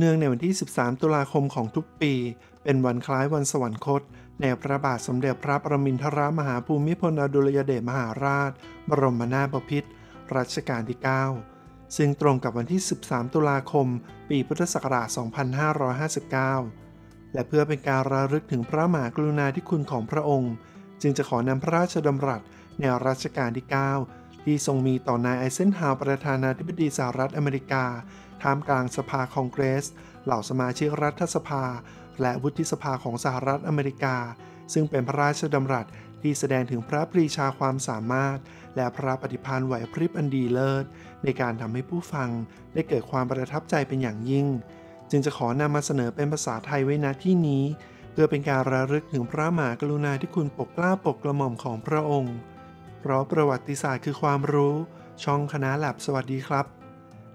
เนื่องในวันที่ 13 ตุลาคมของทุกปี เป็นวันคล้ายวันสวรรคต ในพระบาทสมเด็จพระประมินทรมหาภูมิพลอดุลยเดชมหาราช บรมนาถบพิตรรัชกาลที่ 9 ซึ่งตรงกับวันที่ 13 ตุลาคม ปีพุทธศักราช 2559 และเพื่อเป็นการระลึกถึงพระมหากรุณาธิคุณของพระองค์ จึงจะขอนำพระราชดำรัสในรัชกาลที่ 9 ที่ทรงมีต่อนายไอเซนฮาวประธานาธิบดีสหรัฐอเมริกา ท่ามกลางสภาคองเกรส เหล่าสมาชิกรัฐสภา และวุฒิสภาของสหรัฐอเมริกา ซึ่งเป็นพระราชดำรัสที่แสดงถึงพระปรีชาความสามารถ และพระปฏิภาณไหวพริบอันดีเลิศ ในการทำให้ผู้ฟังได้เกิดความประทับใจเป็นอย่างยิ่ง จึงจะขอนำมาเสนอเป็นภาษาไทยไว้ณที่นี้ เพื่อเป็นการระลึกถึงพระมหากรุณาธิคุณปกกล้าปกกระหม่อมของพระองค์ เพราะประวัติศาสตร์คือความรู้ ช่องคณะแลบสวัสดีครับ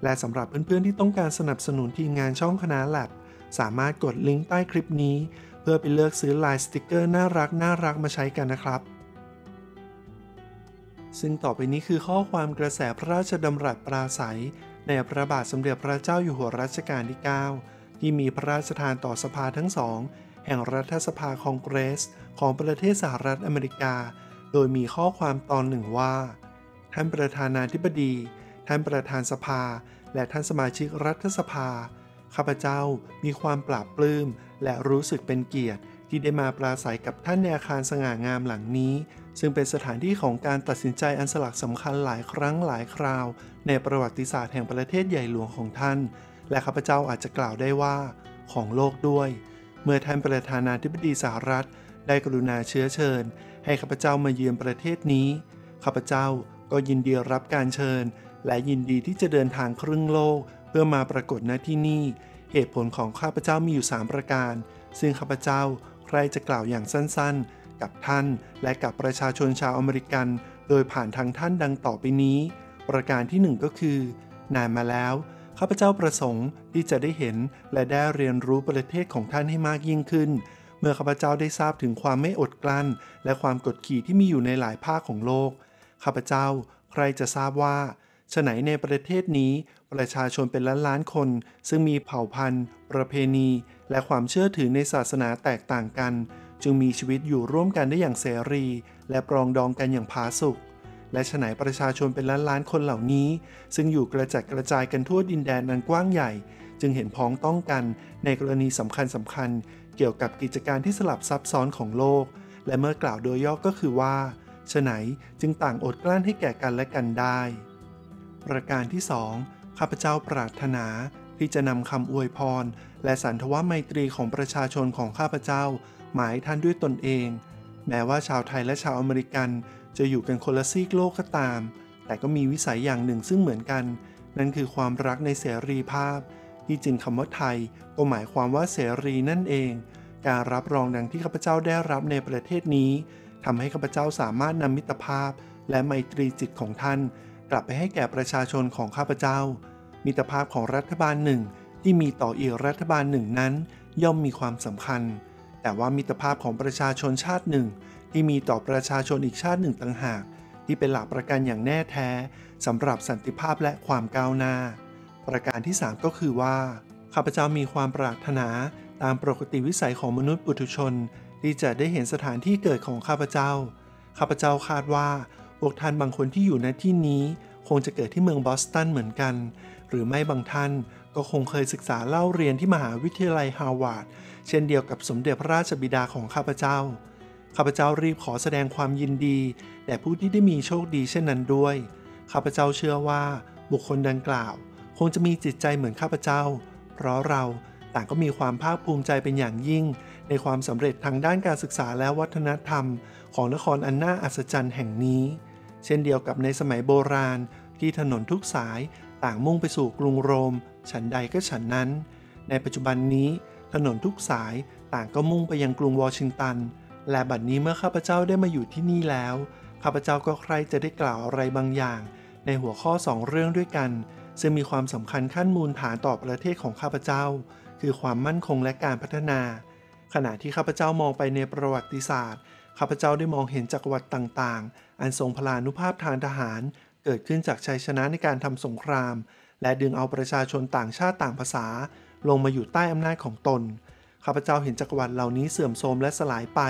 และสำหรับเพื่อนๆที่ต้องการสนับสนุนทีมงานช่องคณะแลบสามารถกดลิงก์ใต้คลิปนี้ เพื่อไปเลือกซื้อลายสติกเกอร์น่ารักน่ารักมาใช้กันนะครับ ซึ่งต่อไปนี้คือข้อความกระแสพระราชดำรัสปราศัย ในพระบาทสมเด็จพระเจ้าอยู่หัวรัชกาลที่ 9 ที่มีพระราชทานต่อสภาทั้งสอง แห่งรัฐสภาคองเกรส ของประเทศสหรัฐอเมริกา โดยมีข้อความตอนหนึ่งว่า ท่านประธานาธิบดี ท่านประธานสภา และท่านสมาชิกรัฐสภา ข้าพเจ้ามีความปราบปลื้มและรู้สึกเป็นเกียรติที่ได้มาปราศัยกับท่านในอาคารสง่างามหลังนี้ ซึ่งเป็นสถานที่ของการตัดสินใจอันสลักสำคัญหลายครั้งหลายคราว ในประวัติศาสตร์แห่งประเทศใหญ่หลวงของท่าน และข้าพเจ้าอาจจะกล่าวได้ว่า ของโลกด้วย เมื่อท่านประธานาธิบดีสหรัฐ ได้กรุณาเชื้อเชิญ ให้ข้าพเจ้ามาเยือนประเทศนี้ข้าพเจ้าก็ยินดีรับการเชิญ และยินดีที่จะเดินทางครึ่งโลก เพื่อมาปรากฏณที่นี่ เหตุผลของข้าพเจ้ามีอยู่ 3 ประการ ซึ่งข้าพเจ้าใครจะกล่าวอย่างสั้นๆ กับท่านและกับประชาชนชาวอเมริกัน โดยผ่านทางท่านดังต่อไปนี้ ประการที่ 1 ก็คือนานมาแล้วข้าพเจ้าประสงค์ที่จะได้เห็นและได้เรียนรู้ประเทศของท่านให้มากยิ่งขึ้น เมื่อข้าพเจ้าได้ทราบถึงความไม่อดกลั้น และความกดขี่ที่มีอยู่ในหลายภาคของโลกข้าพเจ้าใครจะทราบว่า ฉไหนในประเทศนี้ประชาชนเป็นล้านล้านคน ซึ่งมีเผ่าพันธุ์ ประเพณี และความเชื่อถือในศาสนาแตกต่างกัน จึงมีชีวิตอยู่ร่วมกันได้อย่างเสรี และปรองดองกันอย่างผาสุกและฉไหนประชาชนเป็นล้านล้านคนเหล่านี้ ซึ่งอยู่กระจัดกระจายกันทั่วดินแดนนั้นกว้างใหญ่ จึงเห็นพ้องต้องกันในกรณีสำคัญสำคัญ เกี่ยวกับกิจการที่สลับซับซ้อนของโลก และเมื่อกล่าวโดยย่อก็คือว่าฉไหนจึงต่างอดกลั้นให้แก่กันและกันได้ ประการที่สองข้าพเจ้าปรารถนาที่จะนำคำอวยพร และสันทวไมตรีของประชาชนของข้าพเจ้า หมายท่านด้วยตนเอง แม้ว่าชาวไทยและชาวอเมริกัน จะอยู่กันคนละซีกโลกก็ตาม แต่ก็มีวิสัยอย่างหนึ่งซึ่งเหมือนกัน นั่นคือความรักในเสรีภาพ ที่จริงคำว่าไทย ก็หมายความว่าเสรีนั่นเอง การรับรองดังที่ข้าพเจ้าได้รับในประเทศนี้ทำให้ข้าพเจ้าสามารถนำมิตรภาพ และไมตรีจิตของท่าน กลับไปให้แก่ประชาชนของข้าพเจ้า มิตรภาพของรัฐบาลหนึ่งที่มีต่ออีกรัฐบาลหนึ่งนั้น ย่อมมีความสำคัญ แต่ว่ามิตรภาพของประชาชนชาติหนึ่ง ที่มีต่อประชาชนอีกชาติหนึ่งต่างหาก ที่เป็นหลักประกันอย่างแน่แท้สำหรับสันติภาพและความก้าวหน้า ประการที่ 3 ก็คือว่าข้าพเจ้ามีความปรารถนาตามปกติวิสัยของมนุษย์ปุถุชน ที่จะได้เห็นสถานที่เกิดของข้าพเจ้า ข้าพเจ้าคาดว่า วกท่านบางคนที่อยู่ในที่นี้คงจะเกิดที่เมืองบอสตันเหมือนกัน หรือไม่บางท่านก็คงเคยศึกษาเล่าเรียนที่มหาวิทยาลัยฮาวาดเช่นเดียวกับสมเด็จพระราชบิดาของข้าพเจ้า ข้าพเจ้ารีบขอแสดงความยินดีแด่ผู้ที่ได้มีโชคดีเช่นนั้นด้วย ข้าพเจ้าเชื่อว่าบุคคลดังกล่าว คงจะมีจิตใจเหมือนข้าพเจ้า เพราะเราต่างก็มีความภาคภูมิใจเป็นอย่างยิ่ง ในความสำเร็จทางด้านการศึกษาและวัฒนธรรม ของนครอันน่าอัศจรรย์แห่งนี้ เช่นเดียวกับในสมัยโบราณที่ถนนทุกสายต่างมุ่งไปสู่กรุงโรม ฉันใดก็ฉันนั้น ในปัจจุบันนี้ ถนนทุกสายต่างก็มุ่งไปยังกรุงวอชิงตัน และบัดนี้เมื่อข้าพเจ้าได้มาอยู่ที่นี่แล้ว ข้าพเจ้าก็ใครจะได้กล่าวอะไรบางอย่าง ในหัวข้อสองเรื่องด้วยกัน ซึ่งมีความสำคัญขั้นมูลฐานต่อประเทศของข้าพเจ้า คือความมั่นคงและการพัฒนา ขณะที่ข้าพเจ้ามองไปในประวัติศาสตร์ ข้าพเจ้าได้มองเห็นจักรวรรดิต่างๆ อันทรงพลานุภาพทางทหาร เกิดขึ้นจากชัยชนะในการทำสงคราม และดึงเอาประชาชนต่างชาติต่างภาษา ลงมาอยู่ใต้อำนาจของตน ข้าพเจ้าเห็นจักรวรรดิเหล่านี้เสื่อมโทรมและสลายไป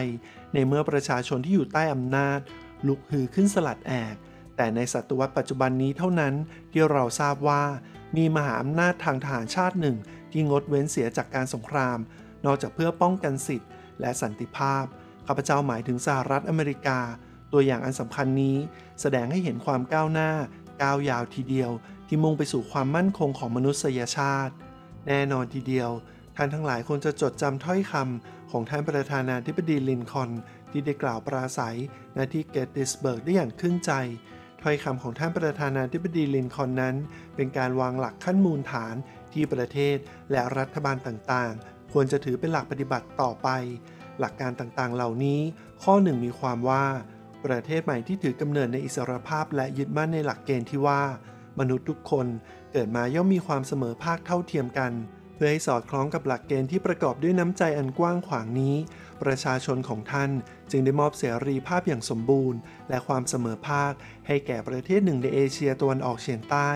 ในเมื่อประชาชนที่อยู่ใต้อำนาจ ลุกฮือขึ้นสลัดแอก แต่ในศตวรรษปัจจุบันนี้เท่านั้นที่เราทราบว่า มีมหาอำนาจทางทหารชาติหนึ่ง ที่งดเว้นเสียจากการสงคราม นอกจากเพื่อป้องกันสิทธิ์และสันติภาพ ข้าพเจ้าหมายถึงสหรัฐอเมริกา ตัวอย่างอันสำคัญนี้ แสดงให้เห็นความก้าวหน้า ก้าวยาวทีเดียว ที่มุ่งไปสู่ความมั่นคงของมนุษยชาติ แน่นอนทีเดียว ท่านทั้งหลายควรจะจดจำถ้อยคำของท่านประธานาธิบดีลินคอล์นที่ได้กล่าวปราศรัยณที่เกตตีสเบิร์กได้อย่างขึ้นใจถ้อยคำของท่านประธานาธิบดีลินคอล์นนั้น เป็นการวางหลักขั้นมูลฐานที่ประเทศและรัฐบาลต่างๆ ควรจะถือเป็นหลักปฏิบัติต่อไป หลักการต่างๆ เหล่านี้ ข้อหนึ่งมีความว่า ประเทศใหม่ที่ถือกำเนิดในอิสรภาพและยึดมั่นในหลักเกณฑ์ที่ว่า มนุษย์ทุกคนเกิดมาย่อมมีความเสมอภาคเท่าเทียมกัน เพื่อให้สอดคล้องกับหลักเกณฑ์ที่ประกอบด้วยน้ำใจอันกว้างขวางนี้ ประชาชนของท่านจึงได้มอบเสรีภาพอย่างสมบูรณ์ และความเสมอภาคให้แก่ประเทศหนึ่งในเอเชียตะวันออกเฉียงใต้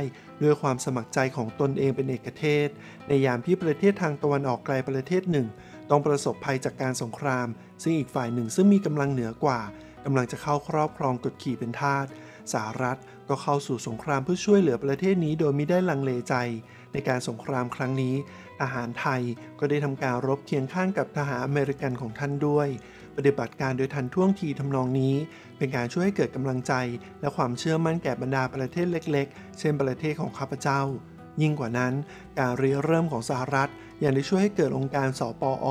ด้วยความสมัครใจของตนเองเป็นเอกเทศ ในยามที่ประเทศทางตะวันออกไกลประเทศหนึ่ง ต้องประสบภัยจากการสงคราม ซึ่งอีกฝ่ายหนึ่งซึ่งมีกำลังเหนือกว่ากำลังจะเข้าครอบครองกดขี่เป็นทาส สหรัฐก็เข้าสู่สงครามเพื่อช่วยเหลือประเทศนี้โดยไม่ได้ลังเลใจ ในการสงครามครั้งนี้ทหารไทยก็ได้ทำการรบเคียงข้างกับทหารอเมริกันของท่านด้วย ปฏิบัติการโดยทันท่วงทีทำนองนี้ เป็นการช่วยให้เกิดกำลังใจ และความเชื่อมั่นแก่บรรดาประเทศเล็ก ๆ เช่นประเทศของข้าพเจ้า ยิ่งกว่านั้น การริเริ่มของสหรัฐยังได้ช่วยให้เกิดองค์การสปอ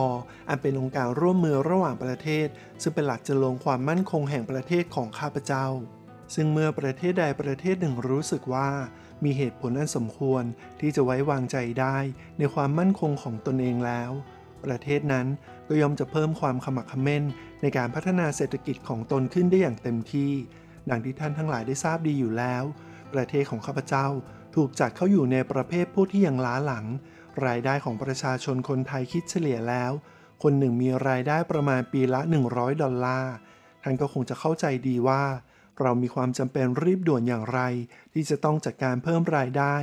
อันเป็นองค์การร่วมมือระหว่างประเทศ ซึ่งเป็นหลักจะลงความมั่นคงแห่งประเทศของข้าพเจ้า ซึ่งเมื่อประเทศใดประเทศหนึ่งรู้สึกว่ามีเหตุผลอันสมควรที่จะไว้วางใจได้ในความมั่นคงของตนเองแล้ว ประเทศนั้น ก็ย่อมจะเพิ่มความขมักขม้น ในการพัฒนาเศรษฐกิจของตนขึ้นได้อย่างเต็มที่ ดังที่ท่านทั้งหลายได้ทราบดีอยู่แล้ว ประเทศของข้าพเจ้าถูกจัดเข้าอยู่ในประเภทผู้ที่ยังล้าหลัง รายได้ของประชาชนคนไทยคิดเฉลี่ยแล้ว คนหนึ่งมีรายได้ประมาณปีละ 100 ดอลลาร์ ท่านก็คงจะเข้าใจดีว่า เรามีความจำเป็นรีบด่วนอย่างไร ที่จะต้องจัดการเพิ่มรายได้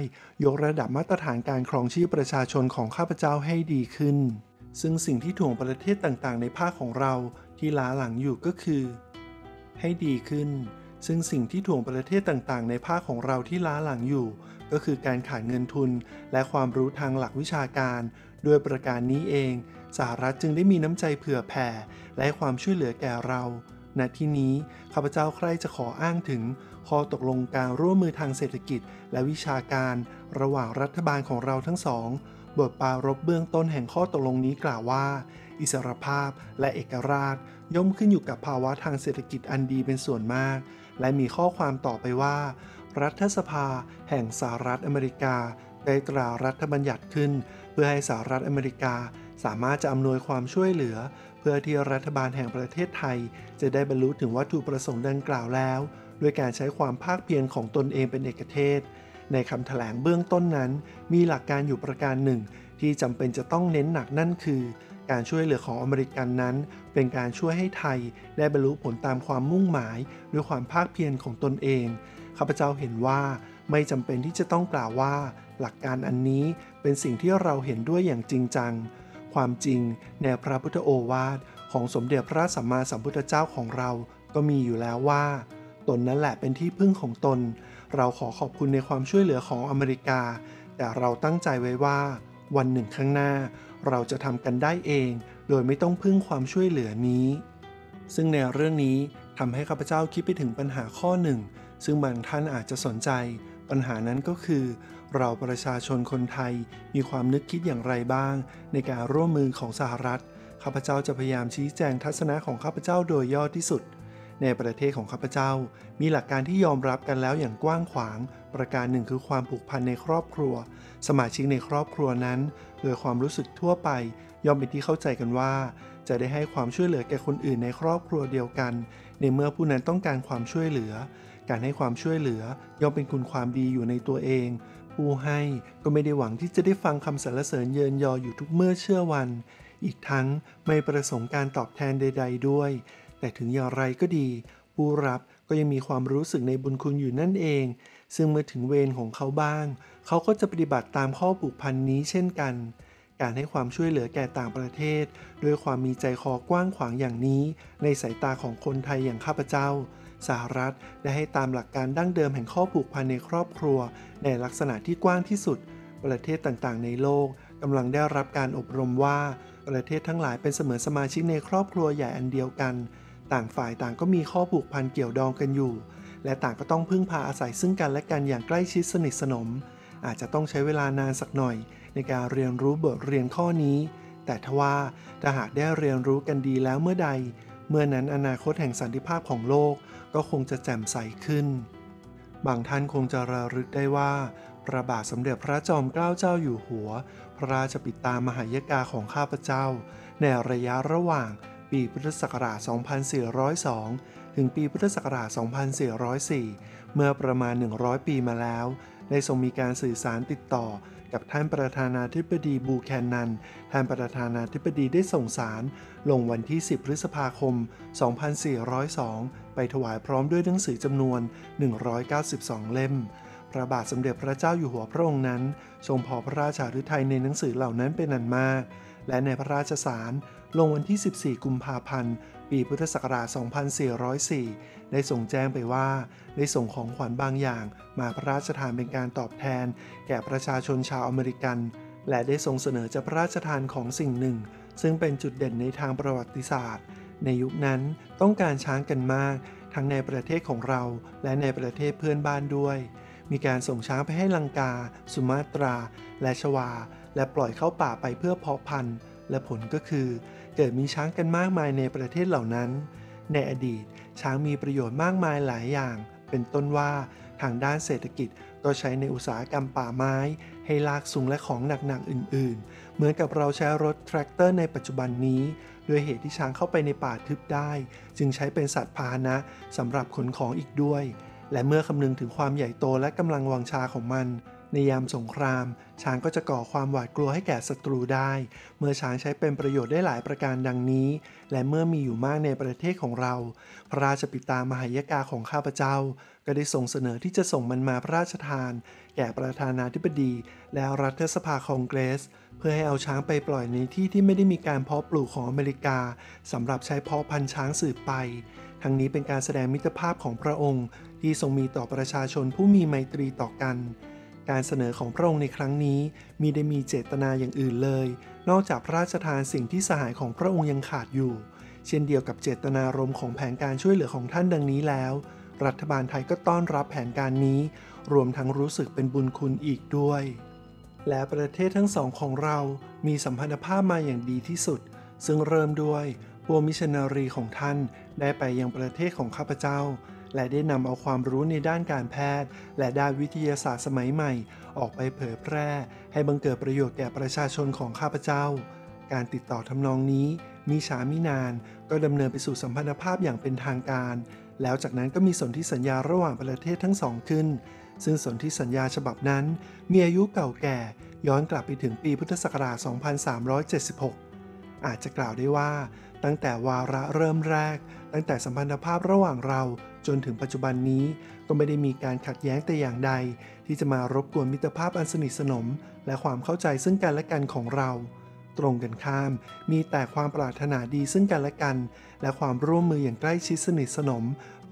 ยกระดับมาตรฐานการครองชีพประชาชนของข้าพเจ้าให้ดีขึ้น ซึ่งสิ่งที่ถ่วงประเทศต่างๆ ในภาคของเราที่ล้าหลังอยู่ก็คือ ให้ดีขึ้น ซึ่งสิ่งที่ถ่วงประเทศต่างๆ ในภาคของเราที่ล้าหลังอยู่ ก็คือการขาดเงินทุน และความรู้ทางหลักวิชาการ ด้วยประการนี้เอง สหรัฐจึงได้มีน้ำใจเผื่อแผ่ และความช่วยเหลือแก่เรา ณ ที่นี้ข้าพเจ้าใครจะขออ้างถึงข้อตกลงการร่วมมือทางเศรษฐกิจและวิชาการ ระหว่างรัฐบาลของเราทั้งสอง บทปารบเบื้องต้นแห่งข้อตกลงนี้กล่าวว่า อิสรภาพและเอกราช ย่อมขึ้นอยู่กับภาวะทางเศรษฐกิจอันดีเป็นส่วนมาก และมีข้อความต่อไปว่า รัฐสภา แห่งสหรัฐอเมริกา ได้ตรารัฐบัญญัติขึ้น เพื่อให้สหรัฐอเมริกา สามารถจะอำนวยความช่วยเหลือ เพื่อที่รัฐบาลแห่งประเทศไทย จะได้บรรลุถึงวัตถุประสงค์ดังกล่าวแล้ว ด้วยการใช้ความภาคเพียรของตนเองเป็นเอกเทศ ในคำแถลงเบื้องต้นนั้น มีหลักการอยู่ประการหนึ่ง ที่จำเป็นจะต้องเน้นหนักนั่นคือ การช่วยเหลือของอเมริกันนั้น เป็นการช่วยให้ไทยได้บรรลุผลตามความมุ่งหมาย ด้วยความภาคเพียรของตนเองข้าพเจ้าเห็นว่าไม่จำเป็นที่จะต้องกล่าวว่า หลักการอันนี้เป็นสิ่งที่เราเห็นด้วยอย่างจริงจัง ความจริงในพระพุทธโอวาทของสมเด็จพระสัมมาสัมพุทธเจ้าของเราก็มีอยู่แล้วว่า ตนนั่นแหละเป็นที่พึ่งของตน เราขอขอบคุณในความช่วยเหลือของอเมริกา แต่เราตั้งใจไว้ว่า วันหนึ่งข้างหน้า เราจะทำกันได้เอง โดยไม่ต้องพึ่งความช่วยเหลือนี้ ซึ่งในเรื่องนี้ทำให้ข้าพเจ้าคิดไปถึงปัญหาข้อหนึ่ง ซึ่งบางท่านอาจจะสนใจ ปัญหานั้นก็คือ เราประชาชนคนไทยมีความนึกคิดอย่างไรบ้าง ในการร่วมมือของสหรัฐ ข้าพเจ้าจะพยายามชี้แจงทัศนะของข้าพเจ้าโดยย่อที่สุด ในประเทศของข้าพเจ้า มีหลักการที่ยอมรับกันแล้วอย่างกว้างขวาง ประการหนึ่งคือความผูกพันในครอบครัว สมาชิกในครอบครัวนั้น โดยความรู้สึกทั่วไป ย่อมเป็นที่เข้าใจกันว่า จะได้ให้ความช่วยเหลือแก่คนอื่นในครอบครัวเดียวกัน ในเมื่อผู้นั้นต้องการความช่วยเหลือ การให้ความช่วยเหลือย่อมเป็นคุณความดีอยู่ในตัวเองผู้ให้ก็ไม่ได้หวังที่จะได้ฟังคำสรรเสริญเยินยออยู่ทุกเมื่อเชื่อวัน อีกทั้งไม่ประสงค์การตอบแทนใด ๆ ด้วย แต่ถึงอย่างไรก็ดี ผู้รับก็ยังมีความรู้สึกในบุญคุณอยู่นั่นเอง ซึ่งเมื่อถึงเวรของเขาบ้าง เขาก็จะปฏิบัติตามข้อผูกพันนี้เช่นกัน การให้ความช่วยเหลือแก่ต่างประเทศ ด้วยความมีใจคอกว้างขวางอย่างนี้ ในสายตาของคนไทยอย่างข้าพเจ้าสหรัฐได้ให้ตามหลักการดั้งเดิมแห่งข้อผูกพันในครอบครัว ในลักษณะที่กว้างที่สุด ประเทศต่างๆ ในโลกกำลังได้รับการอบรมว่า ประเทศทั้งหลายเป็นเสมือนสมาชิกในครอบครัวใหญ่อันเดียวกัน ต่างฝ่ายต่างก็มีข้อผูกพันเกี่ยวดองกันอยู่ และต่างก็ต้องพึ่งพาอาศัยซึ่งกันและกันอย่างใกล้ชิดสนิทสนม อาจจะต้องใช้เวลานานสักหน่อย ในการเรียนรู้บทเรียนข้อนี้ แต่ทว่าถ้าหากได้เรียนรู้กันดีแล้วเมื่อใด เมื่อนั้นอนาคตแห่งสันติภาพของโลกก็คงจะแจ่มใสขึ้น บางท่านคงจะระลึกได้ว่าพระบาทสมเด็จพระจอมเกล้าเจ้าอยู่หัว พระราชปิตามหายกาของข้าพเจ้า ในระยะระหว่าง ปีพุทธศักราช 2402 ถึงปีพุทธศักราช 2404 เมื่อประมาณ 100 ปีมาแล้ว ได้ทรงมีการสื่อสารติดต่อกับท่านประธานาธิบดีบูแคนนัน ท่านประธานาธิบดีได้ส่งสาร ลงวันที่ 10 พฤษภาคม 2402 ไปถวายพร้อมด้วยหนังสือจำนวน 192 เล่ม พระบาทสมเด็จพระเจ้าอยู่หัวพระองค์นั้น ทรงพอพระราชาฤทัยในหนังสือเหล่านั้นเป็นอันมาก และในพระราชสาร ลงวันที่ 14 กุมภาพันธ์ ปีพุทธศักราช 2404 ได้ส่งแจ้งไปว่า ได้ส่งของขวัญบางอย่าง มาพระราชทานเป็นการตอบแทน แก่ประชาชนชาวอเมริกัน และได้ทรงเสนอจะพระราชทานของสิ่งหนึ่ง ซึ่งเป็นจุดเด่นในทางประวัติศาสตร์ ในยุคนั้นต้องการช้างกันมาก ทั้งในประเทศของเรา และในประเทศเพื่อนบ้านด้วย มีการส่งช้างไปให้ลังกา สุมาตรา และชวา และปล่อยเข้าป่าไปเพื่อเพาะพันธุ์และผลก็คือ เกิดมีช้างกันมากมายในประเทศเหล่านั้น ในอดีต ช้างมีประโยชน์มากมายหลายอย่าง เป็นต้นว่าทางด้านเศรษฐกิจก็ใช้ในอุตสาหกรรมป่าไม้ ให้ลากสูงและของหนักๆอื่น ๆ เหมือนกับเราใช้รถแทรกเตอร์ในปัจจุบันนี้ ด้วยเหตุที่ช้างเข้าไปในป่าทึบได้ จึงใช้เป็นสัตว์พาหนะสำหรับขนของอีกด้วย และเมื่อคำนึงถึงความใหญ่โตและกำลังวังชาของมัน ในยามสงคราม ช้างก็จะก่อความหวาดกลัวให้แก่ศัตรูได้ เมื่อช้างใช้เป็นประโยชน์ได้หลายประการดังนี้ และเมื่อมีอยู่มากในประเทศของเรา พระราชปิตามหายกาของข้าพเจ้า ก็ได้ส่งเสนอที่จะส่งมันมาพระราชทาน แก่ประธานาธิบดี และรัฐสภาคองเกรส เพื่อให้เอาช้างไปปล่อยในที่ที่ไม่ได้มีการเพาะปลูกของอเมริกาสำหรับใช้เพาะพันธุ์ช้างสืบไปทั้งนี้เป็นการแสดงมิตรภาพของพระองค์ ที่ทรงมีต่อประชาชนผู้มีไมตรีต่อกัน การเสนอของพระองค์ในครั้งนี้มีได้มีเจตนาอย่างอื่นเลย นอกจากพระราชทานสิ่งที่สหายของพระองค์ยังขาดอยู่ เช่นเดียวกับเจตนารมณ์ของแผนการช่วยเหลือของท่านดังนี้แล้ว รัฐบาลไทยก็ต้อนรับแผนการนี้ รวมทั้งรู้สึกเป็นบุญคุณอีกด้วย และประเทศทั้งสองของเรามีสัมพันธภาพมาอย่างดีที่สุด ซึ่งเริ่มด้วยพวกมิชชันนารีของท่านได้ไปยังประเทศของข้าพเจ้า และได้นำเอาความรู้ในด้านการแพทย์ และด้านวิทยาศาสตร์สมัยใหม่ ออกไปเผยแพร่ ให้บังเกิดประโยชน์แก่ประชาชนของข้าพเจ้า การติดต่อทำนองนี้มีช้ามินานก็ดำเนินไปสู่สัมพันธภาพอย่างเป็นทางการ แล้วจากนั้นก็มีสนธิสัญญาระหว่างประเทศทั้งสองขึ้น ซึ่งสนธิสัญญาฉบับนั้นมีอายุเก่าแก่ ย้อนกลับไปถึงปีพุทธศักราช 2376 อาจจะกล่าวได้ว่า ตั้งแต่วาระเริ่มแรก ตั้งแต่สัมพันธภาพระหว่างเรา จนถึงปัจจุบันนี้ก็ไม่ได้มีการขัดแย้งแต่อย่างใด ที่จะมารบกวนมิตรภาพอันสนิทสนม และความเข้าใจซึ่งกันและกันของเรา ตรงกันข้าม มีแต่ความปรารถนาดีซึ่งกันและกัน และความร่วมมืออย่างใกล้ชิดสนิทสนม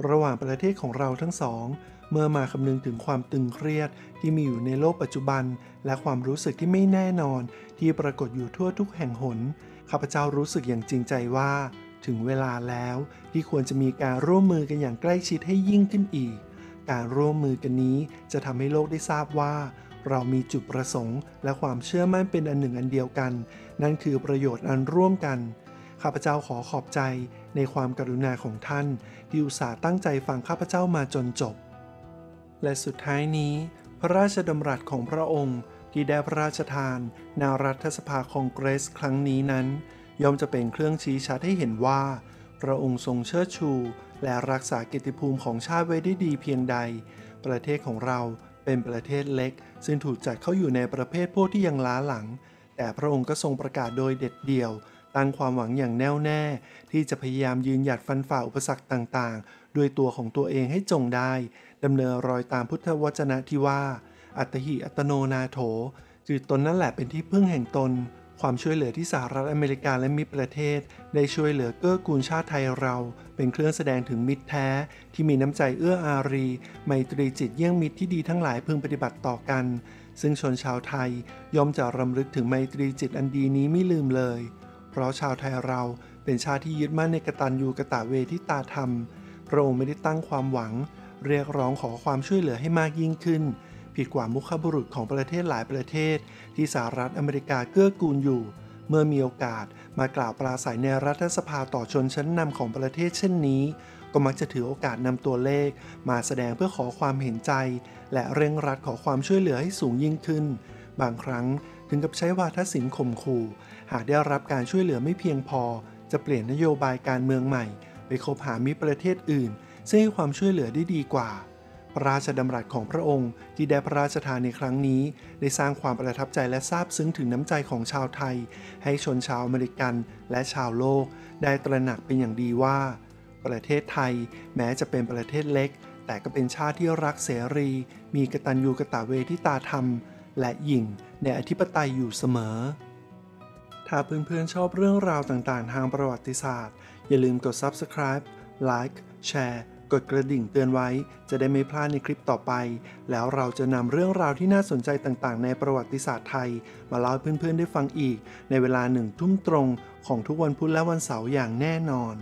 ระหว่างประเทศของเราทั้งสอง เมื่อมาคำนึงถึงความตึงเครียดที่มีอยู่ในโลกปัจจุบัน และความรู้สึกที่ไม่แน่นอน ที่ปรากฏอยู่ทั่วทุกแห่งหนข้าพเจ้ารู้สึกอย่างจริงใจว่า ถึงเวลาแล้วที่ควรจะมีการร่วมมือกันอย่างใกล้ชิดให้ยิ่งขึ้นอีก การร่วมมือกันนี้จะทำให้โลกได้ทราบว่า เรามีจุดประสงค์ และความเชื่อมั่นเป็นอันหนึ่งอันเดียวกัน นั่นคือประโยชน์อันร่วมกัน ข้าพเจ้าขอขอบใจในความกรุณาของท่าน ที่อุตส่าห์ตั้งใจฟังข้าพเจ้ามาจนจบ และสุดท้ายนี้ พระราชดำรัสของพระองค์ที่ได้พระราชทานนารัฐสภาคองเกรสครั้งนี้นั้น ย่อมจะเป็นเครื่องชี้ชัดให้เห็นว่า พระองค์ทรงเชิดชู และรักษาเกียรติภูมิของชาติไว้ได้ดีเพียงใด ประเทศของเราเป็นประเทศเล็ก ซึ่งถูกจัดเข้าอยู่ในประเภทพวกที่ยังล้าหลัง แต่พระองค์ก็ทรงประกาศโดยเด็ดเดี่ยวตั้งความหวังอย่างแน่วแน่ ที่จะพยายามยืนหยัดฟันฝ่าอุปสรรคต่างๆ ด้วยตัวของตัวเองให้จงได้ดำเนินรอยตามพุทธวจนะที่ว่า อัตหิอัตโนนาโถ คือตนนั่นแหละเป็นที่พึ่งแห่งตน ความช่วยเหลือที่สหรัฐอเมริกาและมิตรประเทศ ได้ช่วยเหลือเกื้อกูลชาติไทยเรา เป็นเครื่องแสดงถึงมิตรแท้ ที่มีน้ำใจเอื้ออารี ไมตรีจิตเยี่ยงมิตรที่ดีทั้งหลายพึงปฏิบัติต่อกัน ซึ่งชนชาวไทยย่อมจะรำลึกถึงไมตรีจิตอันดีนี้ไม่ลืมเลย เพราะชาวไทยเราเป็นชาติที่ยึดมั่นในกตัญญูกะตะเวทิตาธรรมพระองค์ไม่ได้ตั้งความหวัง เรียกร้องขอความช่วยเหลือให้มากยิ่งขึ้น ผิดกว่ามุขบุรุษของประเทศหลายประเทศ ที่สหรัฐอเมริกาเกื้อกูลอยู่ เมื่อมีโอกาสมากล่าวปราศัยในรัฐสภาต่อชนชั้นนำของประเทศเช่นนี้ ก็มักจะถือโอกาสนำตัวเลข มาแสดงเพื่อขอความเห็นใจ และเร่งรัดขอความช่วยเหลือให้สูงยิ่งขึ้น บางครั้งถึงกับใช้วาทศิลป์ข่มขู่หากได้รับการช่วยเหลือไม่เพียงพอ จะเปลี่ยนนโยบายการเมืองใหม่ ไปคบหามิตรประเทศอื่น ซึ่งให้ความช่วยเหลือได้ดีกว่า พระราชดำรัสของพระองค์ที่ได้พระราชทานในครั้งนี้ ได้สร้างความประทับใจและซาบซึ้งถึงน้ำใจของชาวไทย ให้ชนชาวอเมริกันและชาวโลก ได้ตระหนักเป็นอย่างดีว่า ประเทศไทยแม้จะเป็นประเทศเล็ก แต่ก็เป็นชาติที่รักเสรี มีกตัญญูกตเวทิตาธรรม และหยิ่งในอธิปไตยอยู่เสมอ ถ้าเพื่อนๆชอบเรื่องราวต่างๆ ทางประวัติศาสตร์ อย่าลืมกด subscribe like แชร์ กดกระดิ่งเตือนไว้ จะได้ไม่พลาดในคลิปต่อไป แล้วเราจะนำเรื่องราวที่น่าสนใจต่างๆ ในประวัติศาสตร์ไทย มาเล่าให้เพื่อนๆได้ฟังอีก ในเวลาหนึ่งทุ่มตรงของทุกวันพุธและวันเสาร์อย่างแน่นอน